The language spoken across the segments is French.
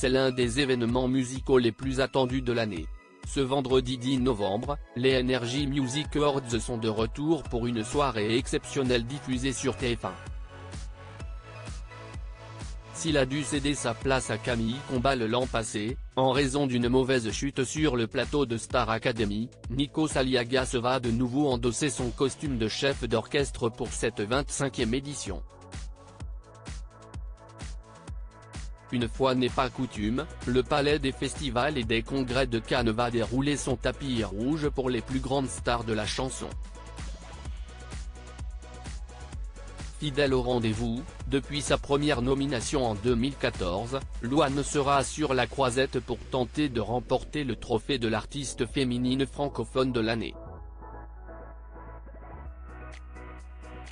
c'est l'un des événements musicaux les plus attendus de l'année. Ce vendredi 10 novembre, les Energy Music Awards sont de retour pour une soirée exceptionnelle diffusée sur TF1. S'il a dû céder sa place à Camille Combal l'an passé, en raison d'une mauvaise chute sur le plateau de Star Academy, Nico Saliagas va de nouveau endosser son costume de chef d'orchestre pour cette 25e édition. Une fois n'est pas coutume, le Palais des Festivals et des Congrès de Cannes va dérouler son tapis rouge pour les plus grandes stars de la chanson. Fidèle au rendez-vous, depuis sa première nomination en 2014, Louane sera sur la croisette pour tenter de remporter le trophée de l'artiste féminine francophone de l'année.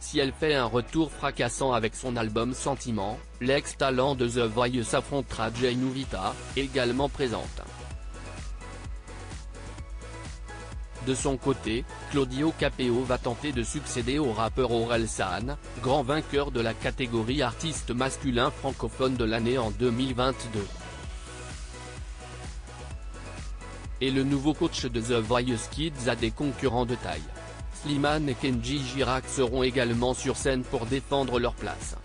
Si elle fait un retour fracassant avec son album Sentiment, l'ex-talent de The Voice affrontera Jay Nuvita, également présente. De son côté, Claudio Capeo va tenter de succéder au rappeur Aurel San, grand vainqueur de la catégorie artiste masculin francophone de l'année en 2022. Et le nouveau coach de The Voice Kids a des concurrents de taille. Slimane et Kenji Girac seront également sur scène pour défendre leur place.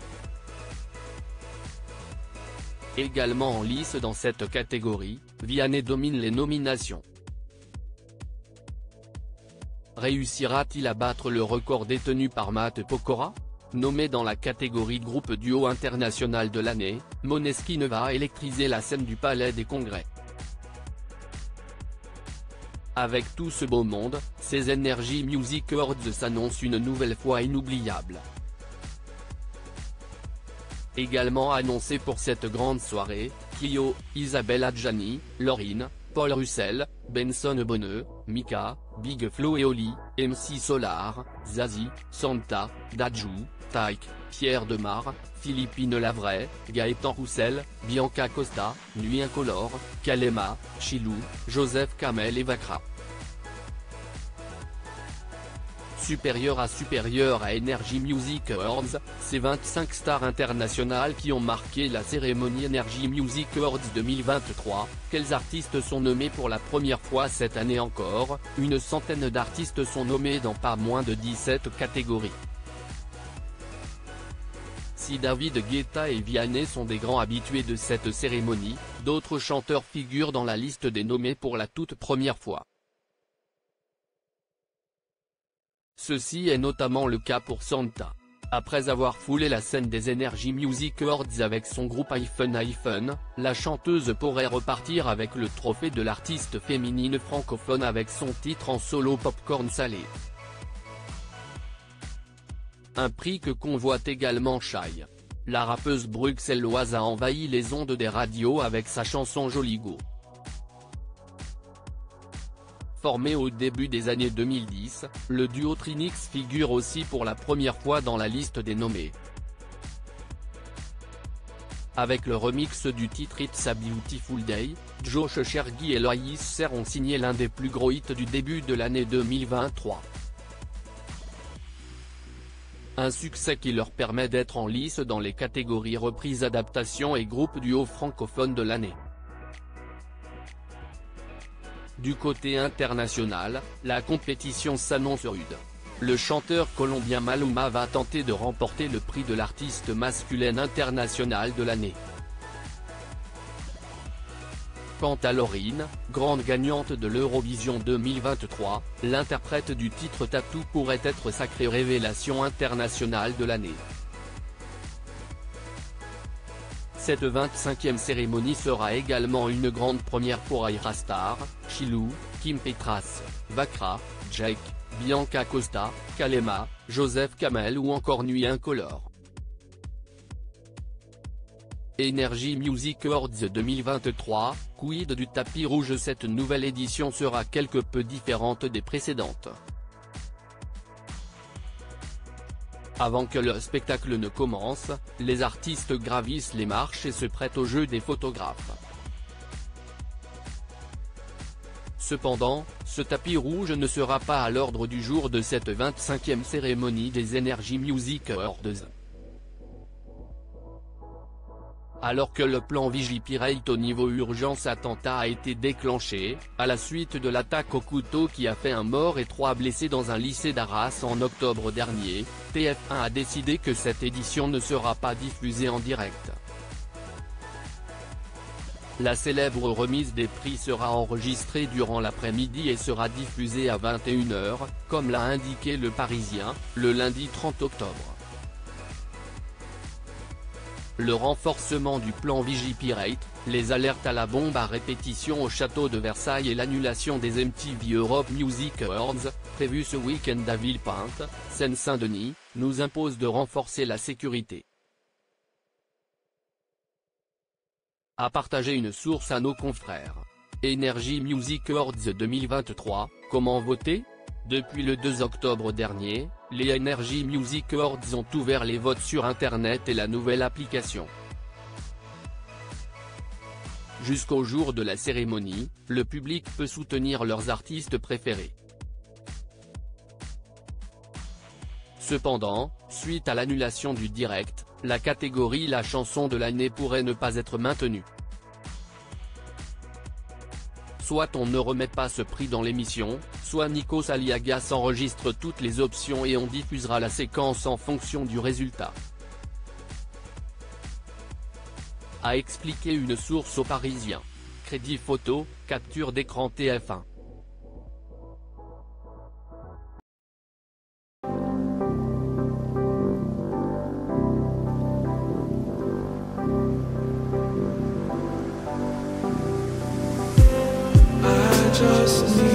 Également en lice dans cette catégorie, Vianney domine les nominations. Réussira-t-il à battre le record détenu par Matt Pokora? Nommé dans la catégorie groupe duo international de l'année, Moneskin va électriser la scène du Palais des Congrès. Avec tout ce beau monde, ces Energy Music Awards s'annoncent une nouvelle fois inoubliables. Également annoncé pour cette grande soirée, Clio, Isabelle Adjani, Laurine, Paul Russell, Benson Bonneux, Mika, Big Flo et Oli, MC Solar, Zazie, Santa, Dajou, Taïk, Pierre Demar, Philippine Lavray, Gaëtan Roussel, Bianca Costa, Nuit Incolore, Kalema, Chilou, Joseph Kamel et Vakra. Supérieur à supérieur à Energy Music Awards, ces 25 stars internationales qui ont marqué la cérémonie Energy Music Awards 2023, quels artistes sont nommés pour la première fois cette année encore, une centaine d'artistes sont nommés dans pas moins de 17 catégories. Si David Guetta et Vianney sont des grands habitués de cette cérémonie, d'autres chanteurs figurent dans la liste des nommés pour la toute première fois. Ceci est notamment le cas pour Santa. Après avoir foulé la scène des Energy Music Awards avec son groupe iPhone iPhone, la chanteuse pourrait repartir avec le trophée de l'artiste féminine francophone avec son titre en solo Popcorn Salé. Un prix que convoite également Shai. La rappeuse bruxelloise a envahi les ondes des radios avec sa chanson Joligo. Formé au début des années 2010, le duo Trinix figure aussi pour la première fois dans la liste des nommés. Avec le remix du titre It's a Beautiful Day, Josh Chergy et Loïs Serre ont signé l'un des plus gros hits du début de l'année 2023. Un succès qui leur permet d'être en lice dans les catégories reprise adaptation et groupe duo francophone de l'année. Du côté international, la compétition s'annonce rude. Le chanteur colombien Maluma va tenter de remporter le prix de l'artiste masculin international de l'année. Quant à Laurine, grande gagnante de l'Eurovision 2023, l'interprète du titre Tattoo pourrait être sacrée révélation internationale de l'année. Cette 25e cérémonie sera également une grande première pour Aira Star, Chilou, Kim Petras, Vakra, Jake, Bianca Costa, Kalema, Joseph Kamel ou encore Nuit Incolore. Energy Music Awards 2023, quid du tapis rouge? Cette nouvelle édition sera quelque peu différente des précédentes. Avant que le spectacle ne commence, les artistes gravissent les marches et se prêtent au jeu des photographes. Cependant, ce tapis rouge ne sera pas à l'ordre du jour de cette 25e cérémonie des Energy Music Awards. Alors que le plan Vigipirate au niveau urgence attentat a été déclenché, à la suite de l'attaque au couteau qui a fait un mort et trois blessés dans un lycée d'Arras en octobre dernier, TF1 a décidé que cette édition ne sera pas diffusée en direct. La célèbre remise des prix sera enregistrée durant l'après-midi et sera diffusée à 21h, comme l'a indiqué Le Parisien, le lundi 30 octobre. Le renforcement du plan Vigipirate, les alertes à la bombe à répétition au château de Versailles et l'annulation des MTV Europe Music Awards, prévus ce week-end à Villepinte, Seine-Saint-Denis, nous imposent de renforcer la sécurité. A partagé une source à nos confrères. Energy Music Awards 2023, comment voter? Depuis le 2 octobre dernier, les Energy Music Awards ont ouvert les votes sur Internet et la nouvelle application. Jusqu'au jour de la cérémonie, le public peut soutenir leurs artistes préférés. Cependant, suite à l'annulation du direct, la catégorie La chanson de l'année pourrait ne pas être maintenue. Soit on ne remet pas ce prix dans l'émission, soit Nikos Aliagas enregistre toutes les options et on diffusera la séquence en fonction du résultat. A expliqué une source au Parisien. Crédit photo, capture d'écran TF1. just me.